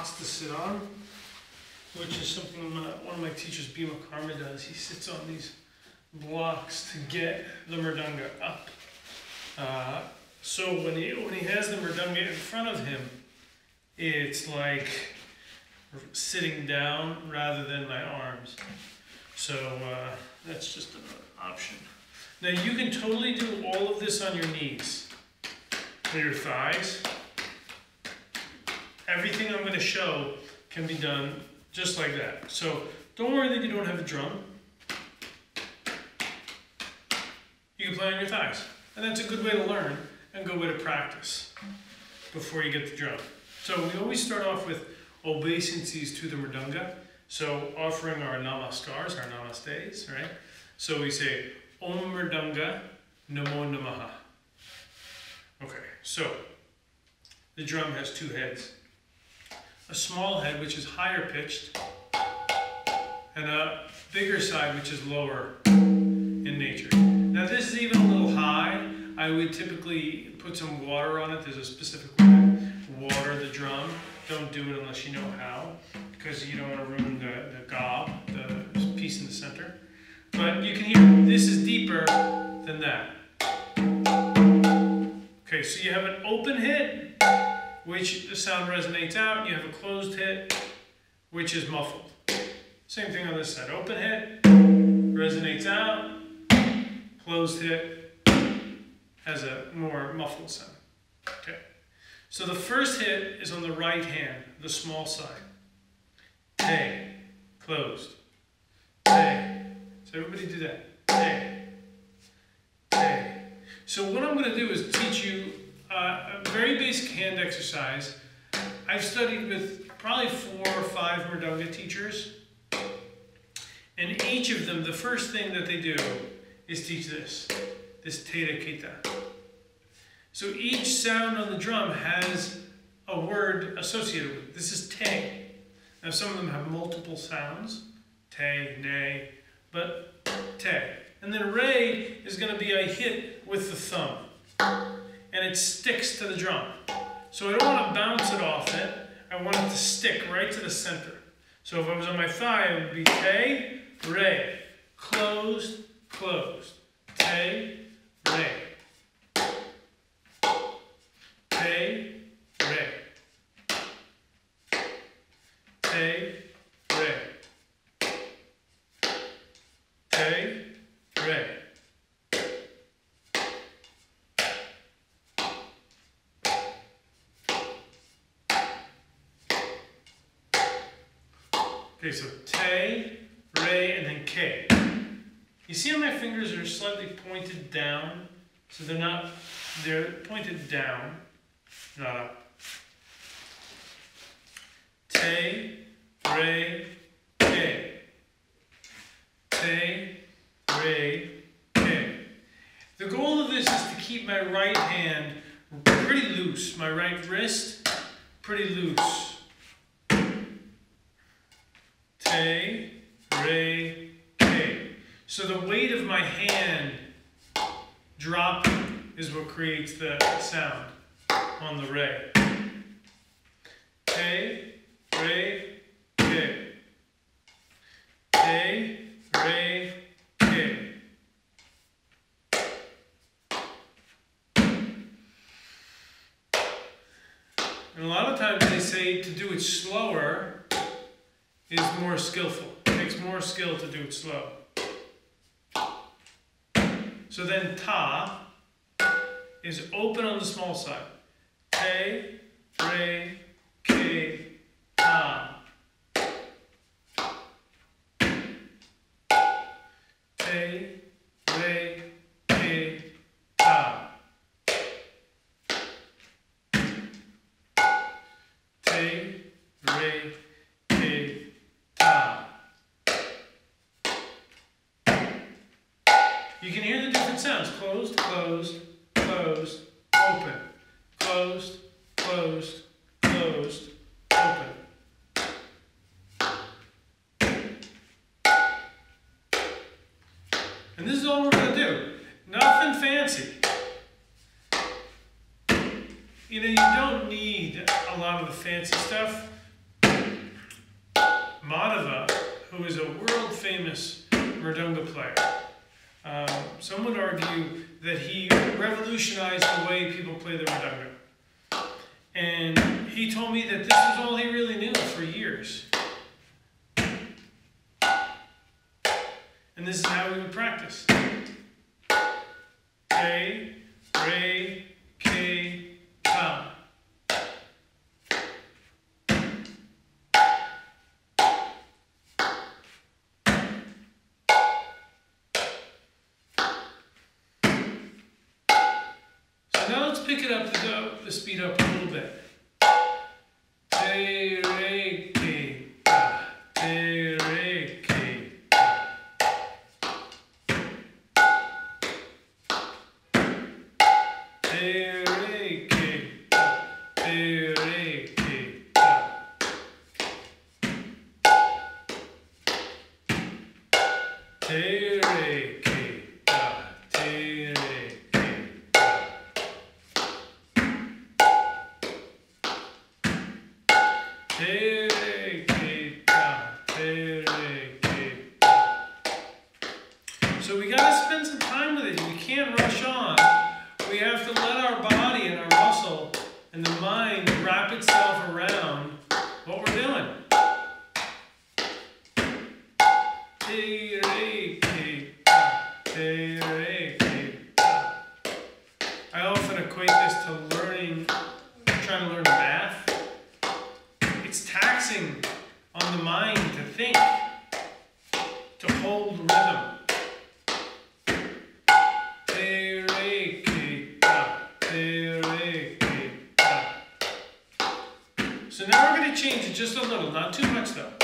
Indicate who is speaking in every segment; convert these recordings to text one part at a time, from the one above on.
Speaker 1: blocks to sit on, which is something my, one of my teachers, Bima Karma, does. He sits on these blocks to get the mridanga up. Uh, so when he when he has the mridanga in front of him, it's like sitting down rather than my arms. So uh, that's just an option. Now you can totally do all of this on your knees, or your thighs. Everything I'm going to show can be done just like that. So don't worry that you don't have a drum. You can play on your thighs. And that's a good way to learn and good way to practice before you get the drum. So we always start off with obeisances to the mridanga. So offering our namaskars, our namastes, right? So we say Om Mridanga Namo Namaha. Okay, so the drum has two heads. A small head, which is higher pitched, and a bigger side, which is lower in nature. Now this is even a little high. I would typically put some water on it. There's a specific way to water the drum. Don't do it unless you know how, because you don't want to ruin the, the gob, the piece in the center. But you can hear this is deeper than that. Okay, so you have an open hit, which the sound resonates out, you have a closed hit, which is muffled. Same thing on this side. Open hit, resonates out, closed hit, has a more muffled sound. Okay. So the first hit is on the right hand, the small side. Hey, closed. Hey. So everybody do that. Hey. Hey. So what I'm going to do is teach you uh, a very basic hand exercise. I've studied with probably four or five Mridanga teachers. And each of them, the first thing that they do is teach this, this Teta Kita. So each sound on the drum has a word associated with it. This is te. Now some of them have multiple sounds, te, ne, but te. And then re is going to be a hit with the thumb. And it sticks to the drum. So I don't want to bounce it off it. I want it to stick right to the center. So if I was on my thigh, it would be te, re. Closed, closed. Te, re. Te, re. Te, re. Te, re. Okay, so te, re, and then k. You see how my fingers are slightly pointed down? So they're not, they're pointed down, not up. Te, re, ke. Te, re, ke. The goal of this is to keep my right hand pretty loose, my right wrist pretty loose. Te, re, ke. So the weight of my hand dropping is what creates the sound on the. Te, re, ke. Te, re, ke. And a lot of times they say to do it slower is more skillful. It takes more skill to do it slow. So then ta is open on the small side. Te, re, ke, ta. Te, re, ke, re, ke. You can hear the different sounds. Closed, closed, closed, open, closed, closed, closed, open. And this is all we're going to do. Nothing fancy. You know, you don't need a lot of the fancy stuff. Madhava, who is a world famous Mridanga player, uh, some would argue that he revolutionized the way people play the mridanga. And he told me that this was all he really knew for years. And this is how we would practice. Hey, re, Hey. this to learning, trying to learn math, it's taxing on the mind to think, to hold rhythm. So now we're going to change it just a little, not too much though.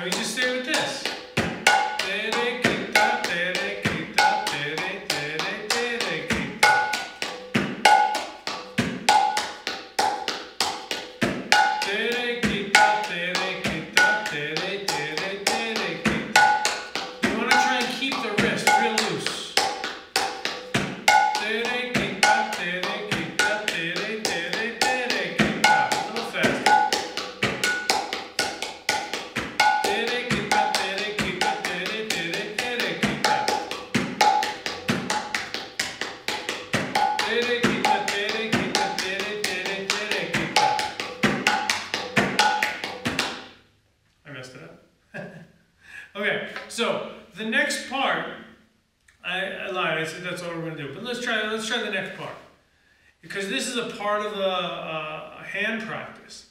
Speaker 1: Let me just stay with this. let's try let's try the next part because this is a part of the hand practice.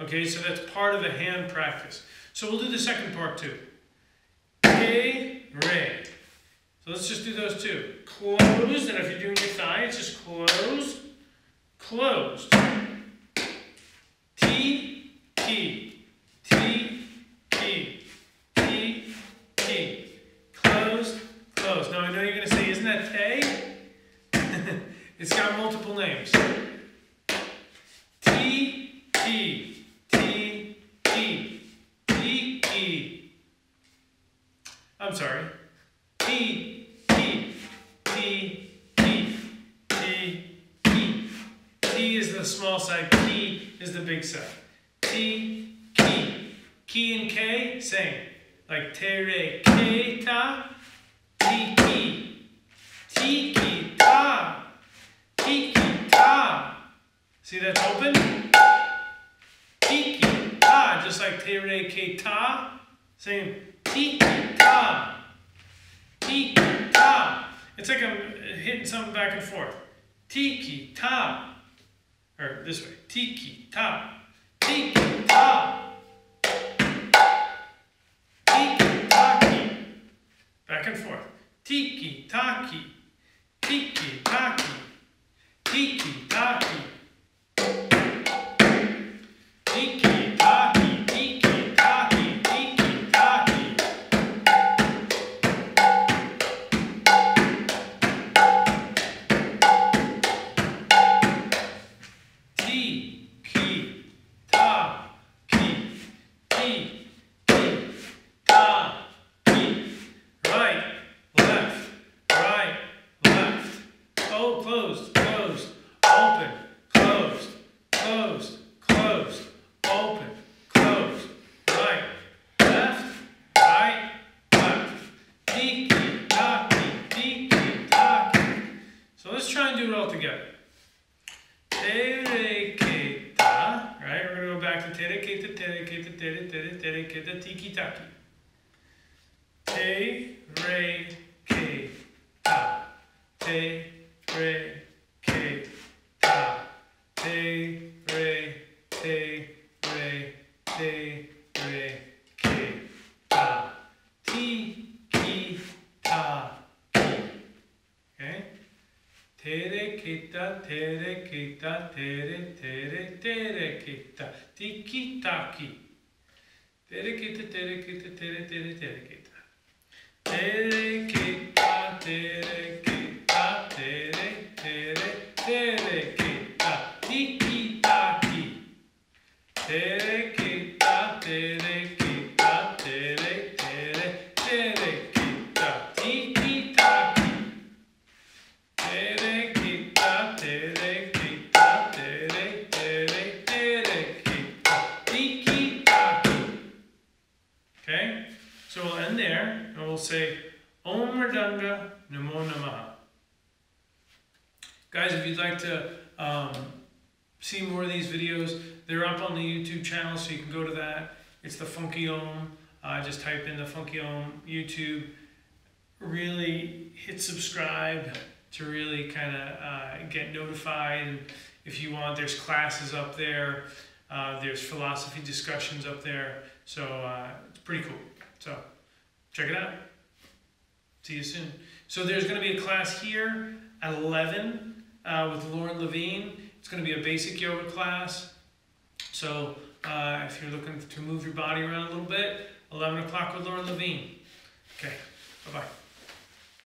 Speaker 1: Okay, so that's part of the hand practice. So we'll do the second part too. Okay, re. So let's just do those two. Close, and if you're doing your thigh, it's just close, closed. T is the small side, T is the big side. T, key. Key and K, same. Like te, re, ke, ta, ti, ki. Tiki, ta. Tiki, ta. See that's open? Tiki, ta, just like te, re, ke, ta. Same. Tiki, ta. Tiki, ta. It's like I'm hitting something back and forth. Tiki, ta. Or this way. Tiki, ta. Tiki, ta. Tiki, taki. Back and forth. Tiki, taki. Tiki, taki. Tiki, closed, closed, open, closed. Right, left, right, left. Tiki, taki, tiki, taki. So let's try and do it all together. Tereketa, right? We're gonna go back to tereketa, tereketa, tere, tere, tereketa, tiki taki. Te, re, tere, tere, tere kita. Tiki taki. Tere kita, tere kita, tere, tere, tere kita. Tere There and we'll say Om Mridanga Namo Namaha. Guys, if you'd like to um, see more of these videos, they're up on the YouTube channel, so you can go to that. It's the Funky Om. Uh, just type in the Funky Om YouTube. Really hit subscribe to really kind of uh, get notified. And if you want, there's classes up there. Uh, there's philosophy discussions up there. So uh, it's pretty cool. So check it out. See you soon. So there's going to be a class here at 11 uh, with Lauren Levine. It's going to be a basic yoga class. So uh, if you're looking to move your body around a little bit, 11 o'clock with Lauren Levine. Okay, bye-bye.